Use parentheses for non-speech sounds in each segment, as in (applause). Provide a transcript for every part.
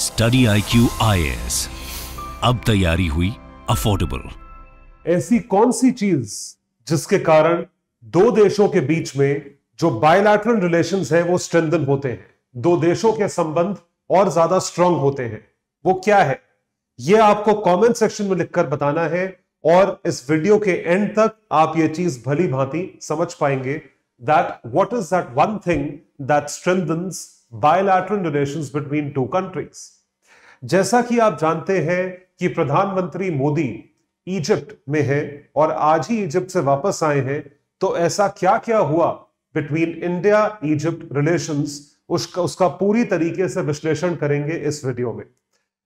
Study I Q आई अब तैयारी हुई अफोर्डेबल ऐसी कौन सी चीज़ जिसके कारण दो देशों के बीच में जो बायलैटरल रिलेशंस है, वो स्ट्रेंथन होते हैं? दो देशों के संबंध और ज़्यादा स्ट्रांग होते हैं। वो क्या है? ये आपको कमेंट सेक्शन में लिखकर बताना है और इस वीडियो के एंड तक आप ये चीज़ भली भांति समझ पाएँगे that what is that one thing that strengthens bilateral relations between two countries जैसा कि आप जानते हैं कि प्रधानमंत्री मोदी इजिप्ट में है और आज ही इजिप्ट से वापस आए हैं तो ऐसा क्या क्या हुआ बिटवीन इंडिया इजिप्ट रिलेशंस उसका उसका पूरी तरीके से विश्लेषण करेंगे इस वीडियो में।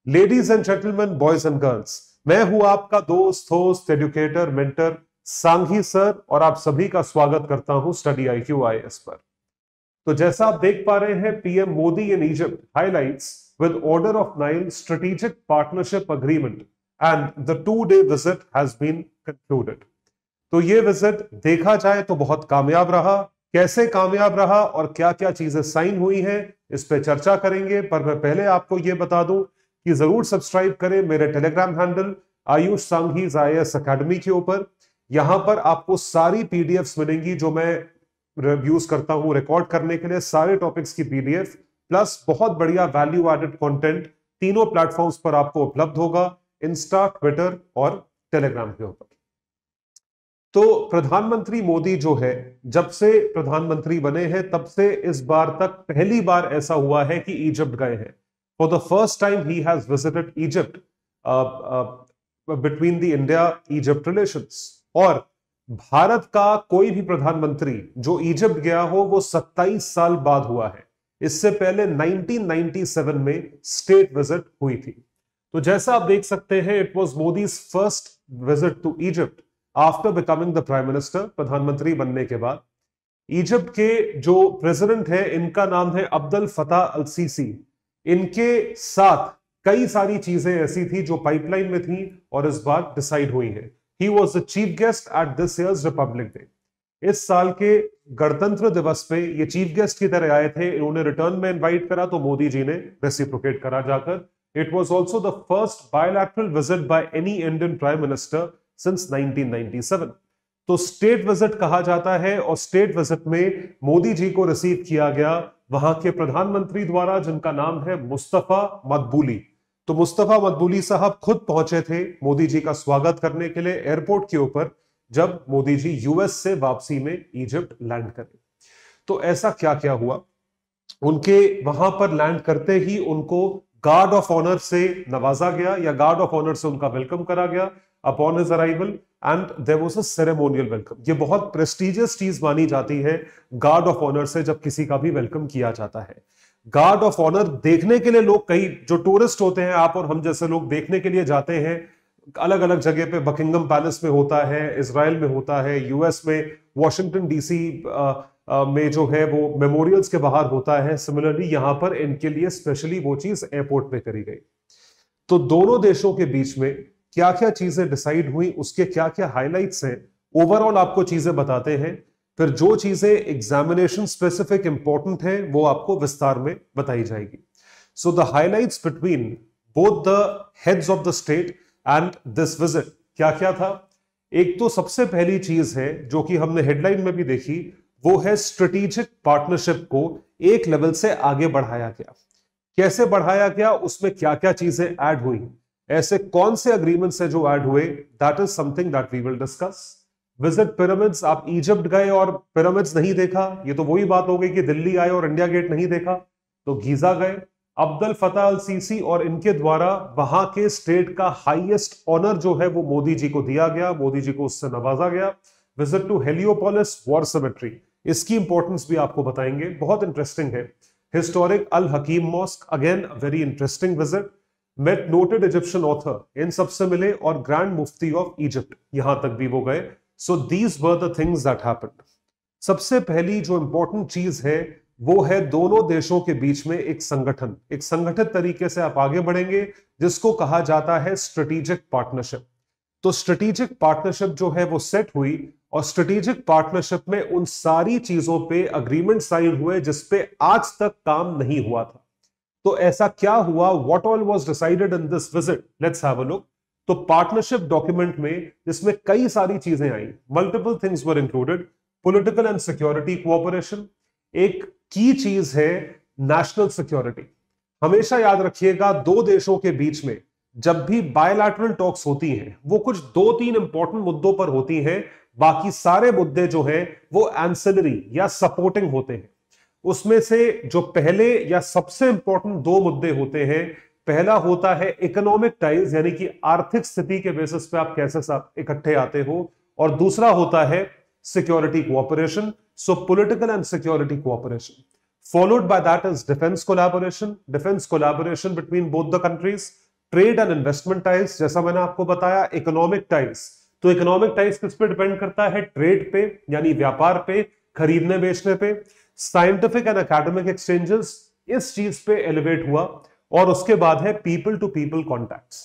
Ladies and gentleman boys and girls मैं हूँ आपका दोस्त host educator mentor Sanghi sir और आप सभी का स्वागत करता हूँ study I Q I S पर। तो जैसा आप देख पा रहे हैं, PM Modi in Egypt highlights with order of nine strategic partnership agreement and the two day visit has been concluded तो ये विज़िट देखा जाए तो बहुत कामयाब रहा। कैसे कामयाब रहा और क्या क्या चीज़ें साइन हुई हैं, इस पर चर्चा करेंगे। पर मैं पहले आपको ये बता दूँ कि ज़रूर सब्सक्राइब करें मेरे Telegram handle Ayush Sanghi's I S academy के ऊपर। यहाँ पर आपको सारी पीडीएफ मिलेंगी जो मैं यूज़ करता हूँ रिकॉर्ड करने के लिए सारे टॉपिक्स की पीडीएफ प्लस बहुत बढ़िया वैल्यू एडेड कंटेंट तीनों प्लेटफॉर्म्स पर आपको उपलब्ध होगा इंस्टा ट्विटर और टेलीग्राम के ऊपर। तो प्रधानमंत्री मोदी जो है, जब से प्रधानमंत्री बने हैं, तब से इस बार तक पहली बार ऐसा हुआ है कि इजिप्ट गए हैं। For the first time he has visited Egypt between the India Egypt relation और भारत का कोई भी प्रधानमंत्री जो इजिप्ट गया हो, वो 27 साल बाद हुआ है। इससे पहले 1997 में स्टेट विज़िट हुई थी। तो जैसा आप देख सकते हैं it was Modi's first visit to Egypt after becoming the prime minister प्रधानमंत्री बनने के बाद। इजिप्ट के जो प्रेसिडेंट है, इनका नाम है अब्दुल फतेह अल सीसी इनके साथ कई सारी चीज़ें ऐसी थी जो पाइपलाइन में थी और इस बार डिसाइड हुई है। He was the chief guest at this year's Republic Day इस साल के गणतंत्र दिवस पे ये चीफ गेस्ट की तरह आए थे। इन्होंने रिटर्न में इनवाइट करा तो मोदी जी ने रेसिप्रोकेट करा जाकर। It was also the first bilateral visit by any Indian prime minister since 1997 तो स्टेट विज़िट कहा जाता है और स्टेट विज़िट में मोदी जी को रिसीव किया गया वहाँ के प्रधानमंत्री द्वारा जिनका नाम है मुस्तफ़ा मकबूली। तो मुस्तफ़ा मकबूली साहब खुद पहुँचे थे मोदी जी का स्वागत करने के लिए एयरपोर्ट के ऊपर, जब मोदी जी यूएस से वापसी में इजिप्ट लैंड करे तो ऐसा क्या क्या हुआ? उनके वहाँ पर लैंड करते ही उनको गार्ड ऑफ़ ऑनर से नवाजा गया या गार्ड ऑफ़ ऑनर से उनका वेलकम करा गया upon his arrival, and there was a ceremonial welcome. ये बहुत प्रेस्टिजियस चीज़ मानी जाती है गार्ड ऑफ़ ऑनर से जब किसी का भी वेलकम किया जाता है। गार्ड ऑफ़ ऑनर देखने के लिए लोग कई, जो टूरिस्ट होते हैं, आप और हम जैसे लोग देखने के लिए जाते हैं अलग अलग जगह पे बकिंगम पैलेस में होता है इसराइल में होता है यूएस में वॉशिंगटन डीसी में जो है वो मेमोरियल्स के बाहर होता है। सिमिलरली यहाँ पर इनके लिए स्पेशली वो चीज़ एयरपोर्ट पे करी गई। तो दोनों देशों के बीच में क्या क्या चीज़ें डिसाइड हुई, उसके क्या क्या हाइलाइट्स हैं ओवरऑल आपको चीज़ें बताते हैं। फिर जो चीज़ें एग्जामिनेशन स्पेसिफिक इंपॉर्टेंट है, वो आपको विस्तार में बताई जाएगी। So the highlights between both the heads of the state and this visit क्या क्या था? एक तो सबसे पहली चीज़ है, जो कि हमने हेडलाइन में भी देखी, वो है स्ट्रेटेजिक पार्टनरशिप को एक लेवल से आगे बढ़ाया गया। कैसे बढ़ाया गया? उसमें क्या क्या चीज़ें ऐड हुई? ऐसे कौन से अग्रीमेंट्स है जो ऐड हुए? That is something that we will discuss visit pyramids आप इजिप्ट गए और पिरामिड्स नहीं देखा। ये तो वही बात हो गई कि दिल्ली आए और इंडिया गेट नहीं देखा। तो गीजा गए। अब्दुल फतेह अल सीसी और इनके द्वारा वहाँ के स्टेट का हाईएस्ट ऑनर जो है वो मोदी जी को दिया गया। मोदी जी को उससे नवाजा गया। Visit to Heliopolis war cemetery इसकी इंपॉर्टेंस भी आपको बताएँगे। बहुत इंटरेस्टिंग है। Historic Al Hakim mosque again very interesting visit met noted Egyptian author इन सबसे मिले और ग्रैंड मुफ्ती ऑफ़ इजिप्ट यहाँ तक भी वो गए। So these were the things that happened सबसे पहली जो इंपॉर्टेंट चीज़ है, वो है दोनों देशों के बीच में एक संगठन। एक संगठित तरीके से आप आगे बढ़ेंगे, जिसको कहा जाता है स्ट्रेटेजिक पार्टनरशिप तो स्ट्रेटेजिक पार्टनरशिप जो है, वो सेट हुई और स्ट्रेटेजिक पार्टनरशिप में उन सारी चीज़ों पे अग्रीमेंट साइन हुए जिसपे आज तक काम नहीं हुआ था। तो ऐसा क्या हुआ? What all was decided in this visit let's have a look तो पार्टनरशिप डॉक्यूमेंट में जिसमें कई सारी चीज़ें आई multiple things were included political and security cooperation एक की चीज़ है नेशनल सिक्योरिटी हमेशा याद रखिएगा, दो देशों के बीच में जब भी बायोलैटरल टॉक्स होती हैं, वो कुछ दो तीन इंपॉर्टेंट मुद्दों पर होती हैं, बाकी सारे मुद्दे जो हैं, वो एंसिलरी या सपोर्टिंग होते हैं। उसमें से जो पहले या सबसे इंपॉर्टेंट दो मुद्दे होते हैं पहला होता है इकोनॉमिक टाइज यानी कि आर्थिक स्थिति के बेसिस पे आप कैसे इकट्ठे आते हो। और दूसरा होता है security cooperation so political and security cooperation followed by that is defence collaboration defence collaboration between both the countries trade and investment ties जैसा मैंने आपको बताया इकोनॉमिक टाइज तो इकोनॉमिक टाइज किस पे डिपेंड करता है? ट्रेड पे, यानी व्यापार पे खरीदने बेचने पे। साइंटिफिक एंड एकेडमिक एक्सचेंजेस इस चीज़ पे एलिवेट हुआ। और उसके बाद है पीपल टू पीपल कॉन्टैक्ट्स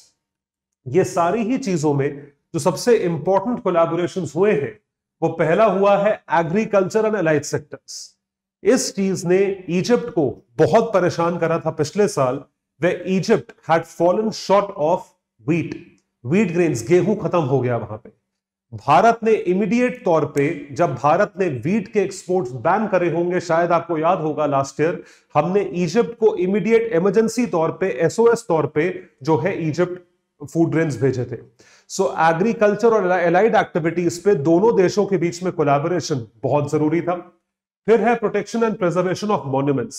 ये सारी ही चीज़ों में जो सबसे इंपॉर्टेंट कोलैबोरेशन हुए हैं, वो पहला हुआ है एग्रीकल्चर एंड अलाइड सेक्टर्स इस चीज़ ने इजिप्ट को बहुत परेशान करा था पिछले साल वे Egypt had fallen short of wheat wheat grains गेहूँ खत्म हो गया वहाँ पे। भारत ने इमीडिएट तौर पे, जब भारत ने वीट के एक्सपोर्ट्स बैन करे होंगे, शायद आपको याद होगा लास्ट ईयर हमने इजिप्ट को इमीडिएट इमरजेंसी तौर पे एसओएस तौर पे, जो है इजिप्ट फ़ूड ग्रेन्स भेजे थे। सो एग्रीकल्चर और एलाइड एक्टिविटीज़ पे दोनों देशों के बीच में कोलैबोरेशन बहुत ज़रूरी था। फिर है protection and preservation of monuments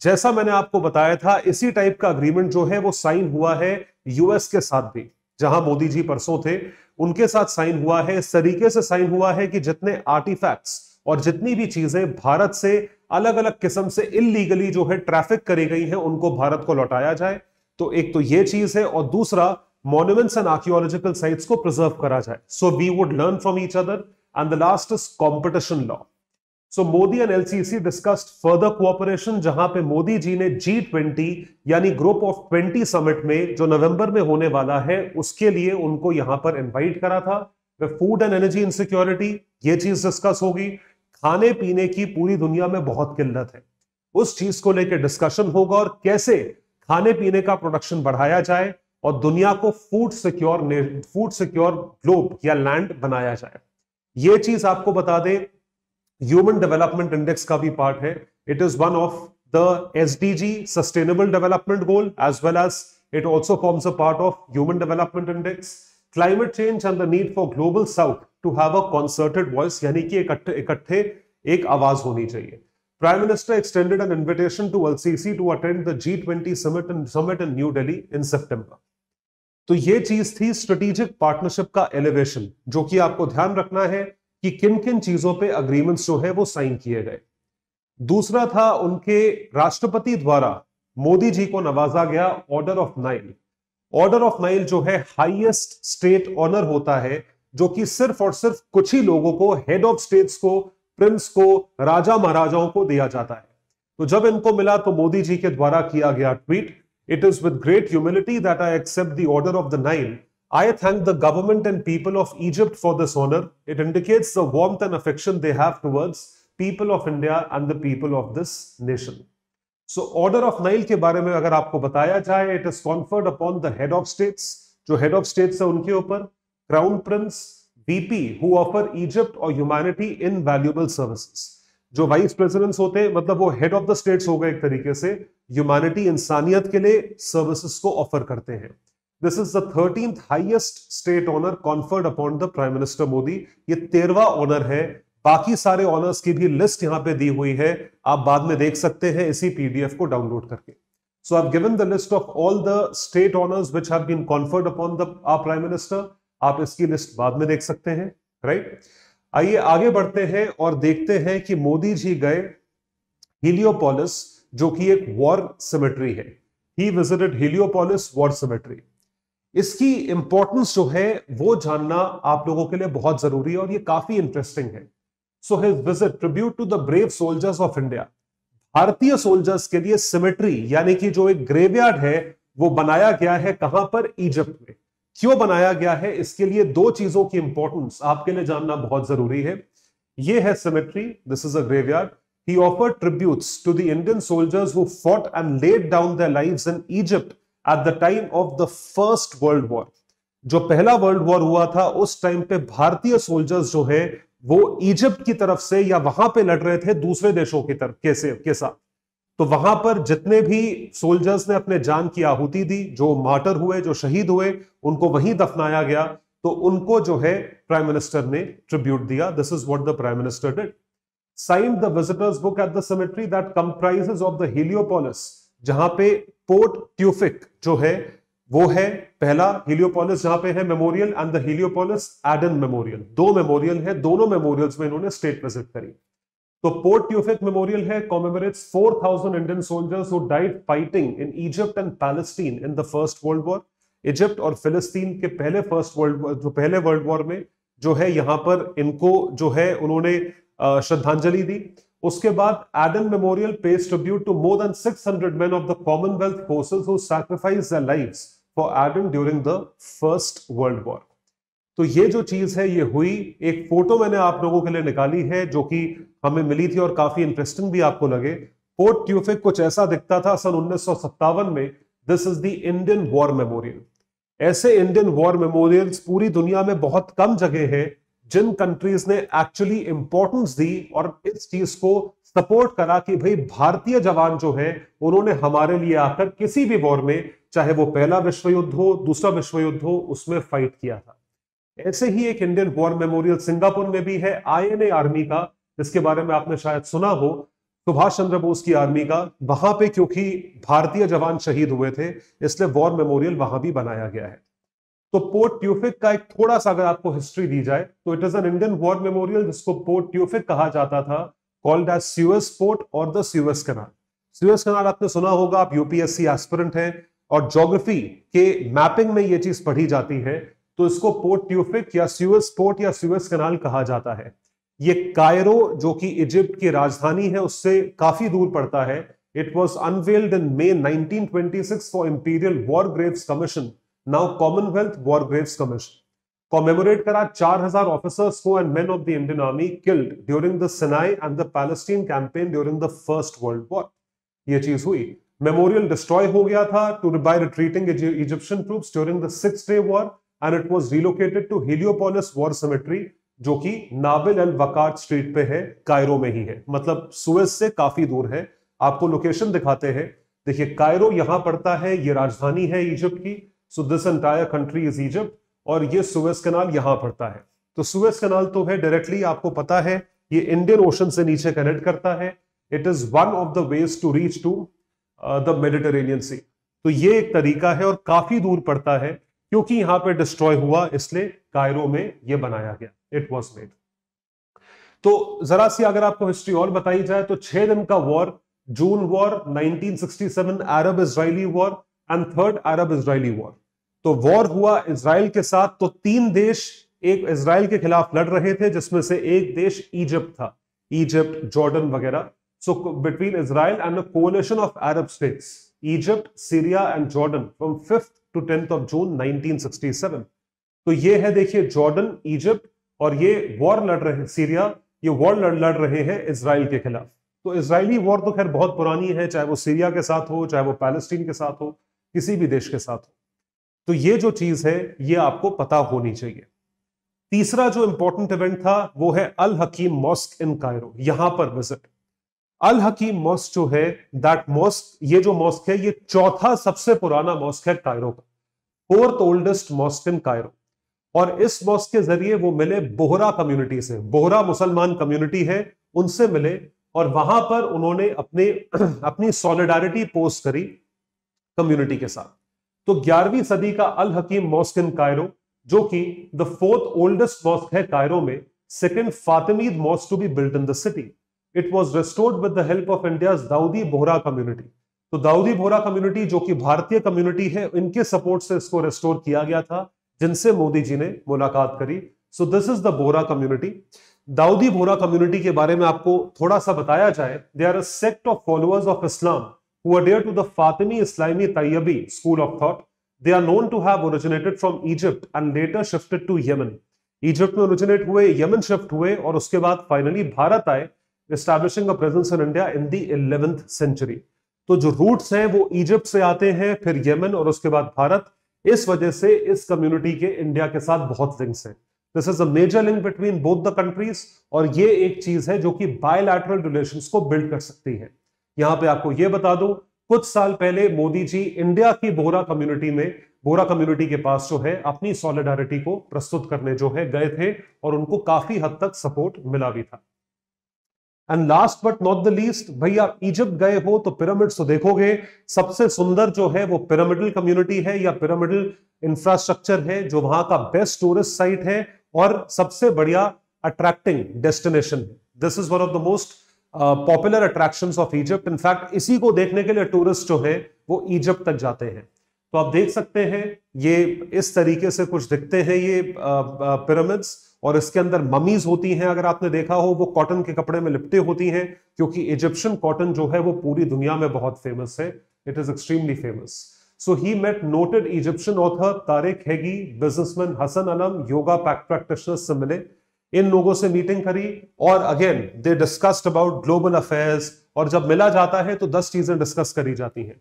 जैसा मैंने आपको बताया था, इसी टाइप का अग्रीमेंट जो है, वो साइन हुआ है यूएस के साथ भी, जहाँ मोदी जी परसों थे। उनके साथ साइन हुआ है, इस तरीके से साइन हुआ है कि जितने आर्टिफैक्ट्स और जितनी भी चीज़ें भारत से अलग अलग किस्म से इलीगली जो है ट्रैफ़िक करी गई है, उनको भारत को लौटाया जाए। तो एक तो ये चीज़ है और दूसरा मॉन्यूमेंट्स एंड आर्कियोलॉजिकल साइट्स को प्रिजर्व करा जाए। So we would learn from each other and the last is competition law so Modi and El Sisi discussed further cooperation जहाँ पे मोदी जी ने जी ट्वेंटी यानी ग्रुप ऑफ़ ट्वेंटी समिट में, जो नवंबर में होने वाला है, उसके लिए उनको यहाँ पर इनवाइट करा था। फ़ूड एंड एनर्जी इनसिक्योरिटी ये चीज़ डिस्कस होगी। खाने पीने की पूरी दुनिया में बहुत किल्लत है। उस चीज़ को लेकर डिस्कशन होगा और कैसे खाने पीने का प्रोडक्शन बढ़ाया जाए और दुनिया को food secure food secure globe या लैंड बनाया जाए। ये चीज़ आपको बता दें ह्यूमन डेवलपमेंट इंडेक्स का भी पार्ट है. It is one of the S D G sustainable development goal as well as it also forms a part of human development index climate change and the need for global south to have a concerted voice यानी कि इकट्ठे एक आवाज़ होनी चाहिए. Prime Minister extended an invitation to LCC to attend the G20 summit in, summit in New Delhi in September. तो ये चीज़ थी स्ट्रेटेजिक पार्टनरशिप का एलिवेशन जो कि आपको ध्यान रखना है. कि किन किन चीज़ों पे अग्रीमेंट्स जो है वो साइन किए गए। दूसरा था उनके राष्ट्रपति द्वारा मोदी जी को नवाजा गया order of Nile order of Nile जो है हाईएस्ट स्टेट ऑनर होता है, जो कि सिर्फ़ और सिर्फ़ कुछ ही लोगों को हेड ऑफ़ स्टेट्स को प्रिंस को, राजा महाराजाओं को दिया जाता है। तो जब इनको मिला तो मोदी जी के द्वारा किया गया tweet it is with great humility that I accept the order of the Nile I thank the government and people of Egypt for this honor. It indicates the warmth and affection they have towards people of India and the people of this nation. So order of Nile के बारे में अगर आपको बताया जाए it is conferred upon the head of states जो head of states है उनके ऊपर crown prince VP who offer Egypt or humanity invaluable services जो वाइस प्रेसिडेंट्स होते हैं मतलब वो हेड ऑफ़ द स्टेट्स हो गए एक तरीके से ह्यूमैनिटी इंसानियत के लिए सर्विसेज़ को ऑफ़र करते हैं this is the highest state honour conferred upon the prime minister Modi ये तेरवा ऑनर है। बाकी सारे ऑनर्स की भी लिस्ट यहाँ पे दी हुई है। आप बाद में देख सकते हैं इसी पीडीएफ को डाउनलोड करके। So I given the list of all the state honours which have been conferred upon the our prime minister आप इसकी लिस्ट बाद में देख सकते हैं राइट आइए आगे बढ़ते हैं और देखते हैं कि मोदी जी गए हीलियोपोलिस जो कि एक वॉर सिमेट्री है। He visited Heliopolis war cemetery इसकी इंपॉर्टेंस जो है, वो जानना आप लोगों के लिए बहुत ज़रूरी है और ये काफ़ी इंटरेस्टिंग है। So his visit tribute to the brave soldiers of India भारतीय सोल्जर्स के लिए सिमेट्री यानी कि जो एक ग्रेवयार्ड है, वो बनाया गया है कहाँ पर? इजिप्ट में। क्यों बनाया गया है? इसके लिए दो चीज़ों की इंपॉर्टेंस आपके लिए जानना बहुत ज़रूरी है। ये है cemetery this is a graveyard he offer tributes to the Indian soldiers who fought and laid down their lives in Egypt at the time of the first world war जो पहला वर्ल्ड वॉर हुआ था, उस time पे भारतीय soldiers जो है, वो इजिप्ट की तरफ़ से या वहाँ पे लड़ रहे थे दूसरे देशों की तरफ़ कैसे के साथ। तो वहाँ पर जितने भी सोल्जर्स ने अपने जान की आहुति दी, जो मार्टर हुए, जो शहीद हुए, उनको वहीं दफनाया गया। तो उनको जो है प्राइम मिनिस्टर ने ट्रिब्यूट दिया। This is what the prime minister did sign the visitors book at the cemetery that comprises of the Heliopolis जहाँ पे पोर्ट ट्यूफिक जो है, वो है पहला हेलियोपोलिस, जहाँ पे है memorial and the Heliopolis Aden memorial दो मेमोरियल है, दोनों मेमोरियल्स में इन्होंने स्टेट विज़िट करी। तो पोर्ट ट्यूफिक मेमोरियल है commemorates 4000 Indian soldiers who died fighting in Egypt and Palestine in the first world war Egypt और फिलिस्तीन के पहले फ़र्स्ट वर्ल्ड जो पहले वर्ल्ड वॉर में जो है, यहाँ पर इनको जो है, उन्होंने श्रद्धांजलि दी। उसके बाद Aden memorial pays tribute to more than 600 men of the Commonwealth forces who sacrificed their lives for Aden during the First World War. तो ये जो चीज़ है, ये हुई। एक फ़ोटो मैंने आप लोगों के लिए निकाली है, जो कि हमें मिली थी और काफ़ी इंटरेस्टिंग भी आपको लगे। पोर्ट ट्यूफिक कुछ ऐसा दिखता था सन उन्नीस सौ सत्तावन में। This is the Indian war memorial ऐसे इंडियन वॉर मेमोरियल्स पूरी दुनिया में बहुत कम जगह है जिन कंट्रीज़ ने एक्चुअली इंपॉर्टेंस दी और इस चीज़ को सपोर्ट करा कि भाई भारतीय जवान जो है, उन्होंने हमारे लिए आकर किसी भी वॉर में, चाहे वो पहला विश्व युद्ध हो, दूसरा विश्व युद्ध हो, उसमें फाइट किया था। ऐसे ही एक इंडियन वॉर मेमोरियल सिंगापुर में भी है आईएनए आर्मी का जिसके बारे में आपने शायद सुना हो। सुभाष चंद्र बोस की आर्मी का, वहाँ पे क्योंकि भारतीय जवान शहीद हुए थे, इसलिए वॉर मेमोरियल वहाँ भी बनाया गया है। तो पोर्ट ट्यूफिक का एक थोड़ा सा अगर आपको हिस्ट्री दी जाए तो it is an Indian war memorial जिसको पोर्ट ट्यूफिक कहा जाता था कॉल्ड एज स्यूएस पोर्ट और the Suez canal Suez canal आपने सुना होगा, आप यूपीएससी एस्पिरेंट हैं, और ज्योग्राफी के मैपिंग में ये चीज़ पढ़ी जाती है तो इसको पोर्ट ट्यूफिक या स्यूएस पोर्ट या स्यूएस कनाल कहा जाता है। ये कायरो जो कि इजिप्ट की राजधानी है, उससे काफ़ी दूर पड़ता है। It was unveiled in May 1926 for imperial war graves commission now commonwealth war graves commission commemorate करा 4000 ऑफिसर्स को and men of the Indian army killed during the Sinai and the Palestine campaign during the first world war ये चीज़ हुई। Memorial destroy हो गया था too by retreating Egyptian troops during the six day war and it was relocated to Heliopolis war cemetery जो कि Nabil L वकाट street पे है कायरो में ही है। मतलब सुएज से काफ़ी दूर है। आपको लोकेशन दिखाते हैं। देखिए कायरो यहाँ पड़ता है, ये राजधानी है इजिप्ट की। So this entire country is Egypt और ये सुएज कनाल यहाँ पड़ता है। तो सुएज कनाल तो है डायरेक्टली आपको पता है, ये इंडियन ओशन से नीचे कनेक्ट करता है। It is one of the ways to reach to the Mediterranean sea तो ये एक तरीका है और काफ़ी दूर पड़ता है, क्योंकि यहाँ पे डिस्ट्रॉय हुआ, इसलिए कायरो में ये बनाया गया। इट वॉज़ मेड तो जरा सी अगर आपको हिस्ट्री और बताई जाए तो छह दिन का war June war 1967 Arab Israeli war and third Arab Israeli war तो वॉर हुआ इसराइल के साथ तो तीन देश एक इसराइल के खिलाफ लड़ रहे थे, जिसमें से एक देश इजिप्ट था। इजिप्ट जॉर्डन वगैरह। So between Israel and coalition of Arab states Egypt Syria and Jordan from fifth to tenth of June 1967 तो ये है, देखिए जॉर्डन इजिप्ट और ये वॉर लड़ रहे हैं सीरिया ये वॉर लड़ लड़ रहे हैं इसराइल के खिलाफ। तो इसराइली वॉर तो खैर बहुत पुरानी है, चाहे वो सीरिया के साथ हो, चाहे वो पैलेस्टीन के साथ हो। किसी भी देश के साथ तो ये जो चीज़ है, ये आपको पता होनी चाहिए। तीसरा जो इंपॉर्टेंट इवेंट था, वो है अल हकीम मॉस्क इन कायरो, यहाँ पर विज़िट अल हकीम मॉस्क जो है दैट मॉस्क ये जो मॉस्क है, ये चौथा सबसे पुराना मॉस्क है कायरो का। Fourth oldest mosque in Cairo. और इस मॉस्क के ज़रिए वो मिले बोहरा कम्युनिटी से। बोहरा मुसलमान कम्युनिटी है, उनसे मिले, और वहाँ पर उन्होंने अपने, (clears throat) अपनी सॉलिडारिटी पोस्ट करी कम्युनिटी के साथ। तो ग्यारहवीं सदी का अल हकीम मॉस्क इन कायरो, जो कि द फोर्थ ओल्डेस्ट मॉस्क है कायरो में second Fatimid mosque to be built in the city it was restored with the help of India Dawoodi Bohra community तो दाऊदी बोहरा कम्युनिटी जो कि भारतीय कम्युनिटी है, इनके सपोर्ट से इसको रेस्टोर किया गया था, जिनसे मोदी जी ने मुलाकात करी। So this is the Bohra community Dawoodi Bohra community के बारे में आपको थोड़ा सा बताया जाए they are a sect of followers of Islam who adhere to the Fatimi Islami Tayyabi school of thought. They are known to have originated from Egypt and later shifted to Yemen. Egypt में originate हुए यमन shift हुए और उसके बाद finally Bharat आए establishing a presence in India in the 11th century. तो जो रूट्स हैं वो इजिप्ट से आते हैं फिर यमन और उसके बाद भारत इस वजह से इस कम्युनिटी के इंडिया के साथ बहुत लिंक्स हैं this is a major link between both the countries और ये एक चीज़ है जो कि बायोलैटरल रिलेशंस को बिल्ड कर सकती है यहाँ पे आपको यह बता दूँ, कुछ साल पहले मोदी जी इंडिया की बोरा कम्युनिटी में बोरा कम्युनिटी के पास जो है, अपनी सॉलिडारिटी को प्रस्तुत करने जो है, गए थे और उनको काफ़ी हद तक सपोर्ट मिला भी था। And last but not the least भाई आप इजिप्ट गए हो तो पिरामिड्स तो देखोगे, सबसे सुंदर जो है वो पिरामिडल कम्युनिटी है या पिरामिडल इंफ्रास्ट्रक्चर है, जो वहाँ का बेस्ट टूरिस्ट साइट है और सबसे बढ़िया अट्रैक्टिंग डेस्टिनेशन है। This is one of the most popular attraction of Egypt in fact इसी को देखने के लिए टूरिस्ट जो है, वो इजिप्ट तक जाते हैं। तो आप देख सकते हैं, ये इस तरीके से कुछ दिखते हैं ये पिरामिड्स और इसके अंदर ममीज होती हैं। अगर आपने देखा हो, वो कॉटन के कपड़े में लिपटे होती हैं, क्योंकि इजिप्शियन कॉटन जो है, वो पूरी दुनिया में बहुत फ़ेमस है। It is extremely famous so he met noted Egyptian author Tarek Heggy businessman Hassan अलम योगा प्रैक्टिशनर्स से मिले। इन लोगों से मीटिंग करी और again they discussed about global affairs और जब मिला जाता है तो दस चीज़ें डिस्कस करी जाती हैं।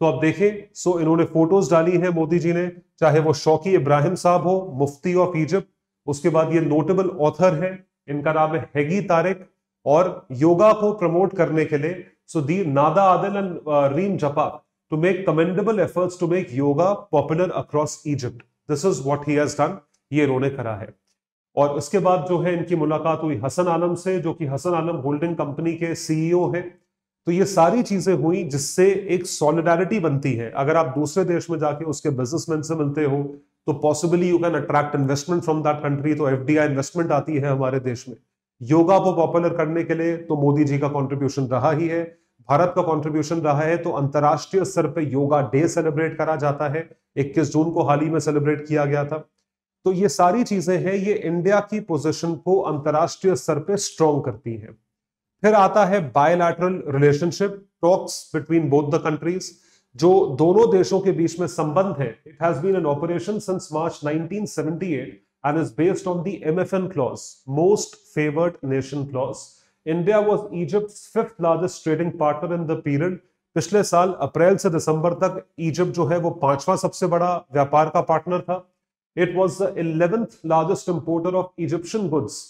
तो अब देखें सो इन्होंने फ़ोटोज़ डाली है मोदी जी ने, चाहे वो शौकी इब्राहिम साहब हो, मुफ्ती ऑफ़ इजिप्ट उसके बाद ये नोटेबल ऑथर है, इनका नाम है हेगी तारिक और योगा को प्रमोट करने के लिए सो दी नादा Adel and Reem Japa to make commendable efforts to make yoga popular across Egypt this is what he ये इन्होंने करा है। और उसके बाद जो है इनकी मुलाकात हुई हसन आलम से, जो कि हसन आलम होल्डिंग कंपनी के सीईओ हैं। तो ये सारी चीज़ें हुई जिससे एक सॉलिडारिटी बनती है। अगर आप दूसरे देश में जाके उसके बिजनेसमैन से मिलते हो तो possibly you can attract investment from that country तो एफडीआई इन्वेस्टमेंट आती है हमारे देश में। योगा को पॉपुलर करने के लिए तो मोदी जी का कॉन्ट्रीब्यूशन रहा ही है। भारत का कॉन्ट्रीब्यूशन रहा है तो अंतर्राष्ट्रीय स्तर पे योगा डे सेलिब्रेट करा जाता है। 21 जून को हाल ही में सेलिब्रेट किया गया था। तो ये सारी चीज़ें हैं ये इंडिया की पोजीशन को अंतरराष्ट्रीय स्तर पे स्ट्रॉन्ग करती है फिर आता है bilateral relationship talks between both the countries जो दोनों देशों के बीच में संबंध है it has been an operation since March 1978 and is based on the MFN clause, most favored nation clause. India was Egypt's fifth largest trading partner in the period. पिछले साल अप्रैल से दिसंबर तक इजिप्ट जो है वो पांचवा सबसे बड़ा व्यापार का पार्टनर था it was the eleventh largest importer of Egyptian goods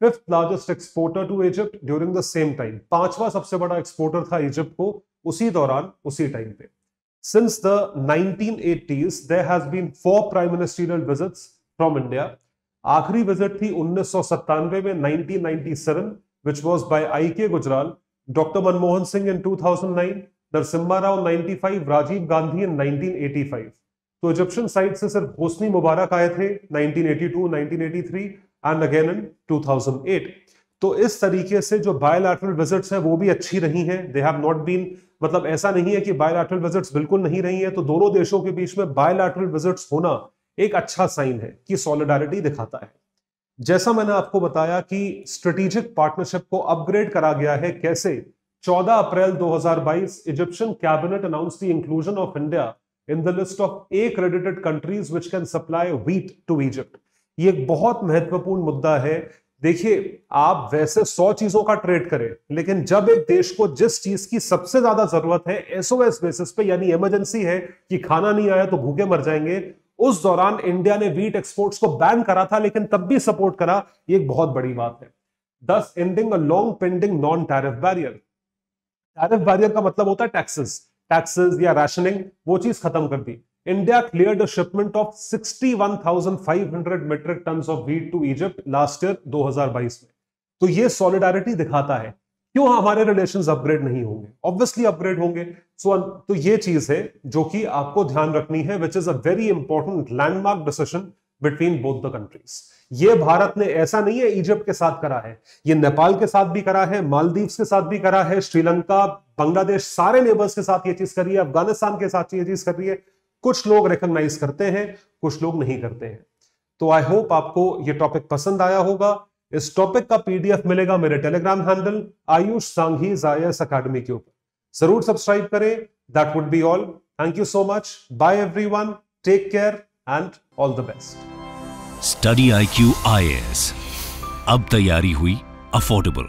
fifth largest exporter to Egypt during the same time पांचवा सबसे बड़ा एक्सपोर्टर था इजिप्ट को उसी दौरान, उसी टाइम पे. Since the 1980s there has been four prime ministerial visits from India आखिरी विज़िट थी उन्नीस में 1997 which was by I K Gujral doctor Manmohan Singh in 2009 Narasimha Rao 95 Rajiv Gandhi in 1985 तो इजिप्शियन साइड से सिर्फ़ होसनी मुबारक आए थे 1982 1983 एंड अगेन इन 2008 तो इस तरीके से जो बायोलैटरल विजिट्स हैं, वो भी अच्छी रही हैं। दे हैव नॉट बीन मतलब ऐसा नहीं है कि बायोलैटरल विजिट्स बिल्कुल नहीं रही है। तो दोनों देशों के बीच में बायोलैटरल विजिट्स होना एक अच्छा साइन है कि सॉलिडारिटी दिखाता है। जैसा मैंने आपको बताया कि स्ट्रेटेजिक पार्टनरशिप को अपग्रेड करा गया है कैसे? 14 April 2022 Egyptian cabinet announce the inclusion of India in the list of accredited countries which can supply wheat to Egypt ये एक बहुत महत्वपूर्ण मुद्दा है। देखिए, आप वैसे सौ चीज़ों का ट्रेड करें, लेकिन जब एक देश को जिस चीज़ की सबसे ज़्यादा ज़रूरत है एसओएस बेसिस पे, यानी इमरजेंसी है कि खाना नहीं आया तो भूखे मर जाएँगे, उस दौरान इंडिया ने वीट एक्सपोर्ट्स को बैन करा था, लेकिन तब भी सपोर्ट करा, ये एक बहुत बड़ी बात है। Thus ending a long pending non tariff barrier tariff barrier का मतलब होता है टैक्सेस टैक्सेस या राशनिंग वो चीज़ खत्म कर दी। India cleared a shipment of 61,500 metric tons of wheat to Egypt last year 2022 में। तो ये सॉलिडारिटी दिखाता है क्यों हमारे रिलेशन अपग्रेड नहीं होंगे? ऑब्वियसली अपग्रेड होंगे। सो तो ये चीज़ है जो कि आपको ध्यान रखनी है which is a very important landmark decision between both the countries ये भारत ने ऐसा नहीं है इजिप्ट के साथ करा है, ये नेपाल के साथ भी करा है, मालदीव्स के साथ भी करा है, श्रीलंका, बांग्लादेश, सारे नेबर्स के साथ ये चीज़ करी है, अफ़गानिस्तान के साथ ये चीज़ कर रही है। कुछ लोग रिकॉग्नाइज करते हैं, कुछ लोग नहीं करते हैं। तो आई होप आपको ये टॉपिक पसंद आया होगा। इस टॉपिक का पीडीएफ मिलेगा मेरे telegram handle Ayush Sanghi IAS academy के ऊपर। ज़रूर सब्सक्राइब करें। That would be all thank you so much bye everyone take care and all the best study I Q आई अब तैयारी हुई अफोर्डेबल